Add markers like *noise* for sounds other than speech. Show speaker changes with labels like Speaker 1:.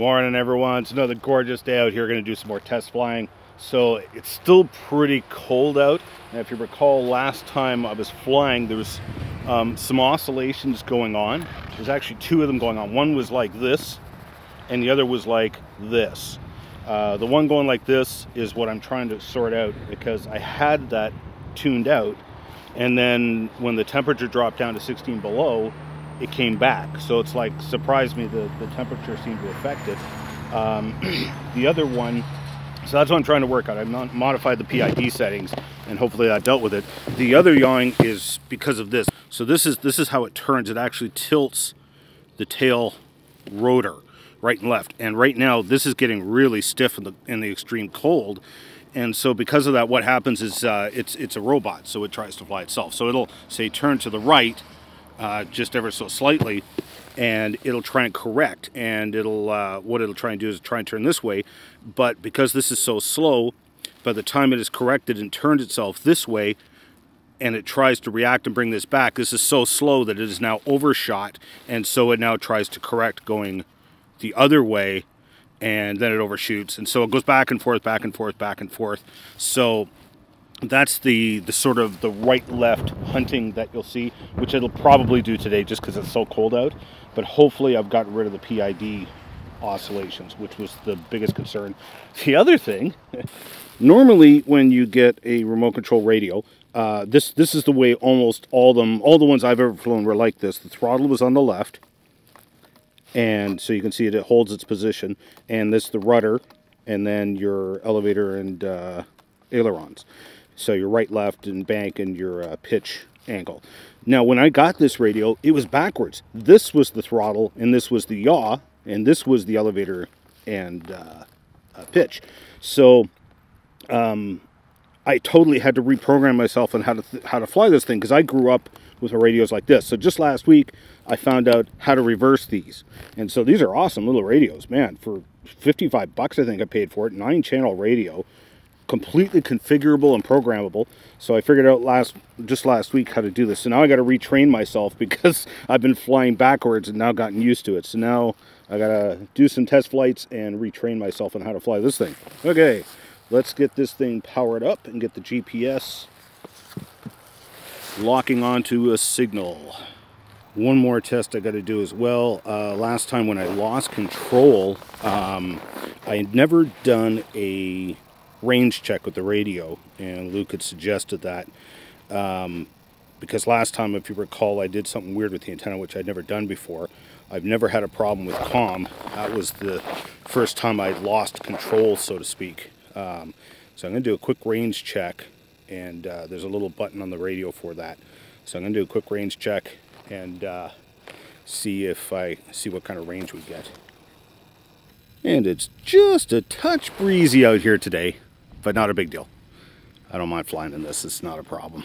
Speaker 1: Morning, everyone. It's another gorgeous day out here. Going to do some more test flying. So it's still pretty cold out. And if you recall, last time I was flying, there was um, some oscillations going on. There's actually two of them going on. One was like this, and the other was like this. Uh, the one going like this is what I'm trying to sort out because I had that tuned out, and then when the temperature dropped down to 16 below, it came back. So it's like surprised me that the temperature seemed to affect it. Um, *clears throat* the other one, so that's what I'm trying to work on. I've modified the PID settings and hopefully that dealt with it. The other yawing is because of this. So this is this is how it turns. It actually tilts the tail rotor right and left. And right now this is getting really stiff in the in the extreme cold. And so because of that, what happens is uh, it's it's a robot, so it tries to fly itself. So it'll say turn to the right, uh, just ever so slightly and it'll try and correct and it'll uh, what it'll try and do is try and turn this way. But because this is so slow by the time it is corrected and turned itself this way and it tries to react and bring this back this is so slow that it is now overshot and so it now tries to correct going the other way and then it overshoots. And so it goes back and forth back and forth back and forth. So that's the the sort of the right left hunting that you'll see which it'll probably do today just because it's so cold out. But hopefully i've gotten rid of the pid oscillations which was the biggest concern. The other thing *laughs* normally when you get a remote control radio uh, this this is the way almost all them all the ones i've ever flown were like this. The throttle was on the left and so you can see it, it holds its position and this the rudder and then your elevator and uh, ailerons so your right, left, and bank and your uh, pitch angle. Now, when I got this radio, it was backwards. This was the throttle, and this was the yaw, and this was the elevator and uh, uh, pitch. So um, I totally had to reprogram myself on how to how to fly this thing because I grew up with radios like this. So just last week, I found out how to reverse these, and so these are awesome little radios, man. For 55 bucks, I think I paid for it. Nine channel radio completely configurable and programmable. So I figured out last just last week how to do this. So now I got to retrain myself *laughs* because I've been flying backwards and now gotten used to it. So now I got to do some test flights and retrain myself on how to fly this thing. Okay, let's get this thing powered up and get the GPS locking onto a signal. One more test I got to do as well. Uh, last time when I lost control, um, I had never done a range check with the radio, and Luke had suggested that. Um, because last time, if you recall, I did something weird with the antenna, which I'd never done before. I've never had a problem with COM. That was the first time I lost control, so to speak. Um, so I'm going to do a quick range check, and uh, there's a little button on the radio for that. So I'm going to do a quick range check and uh, see if I see what kind of range we get. And it's just a touch breezy out here today but not a big deal. I don't mind flying in this, it's not a problem.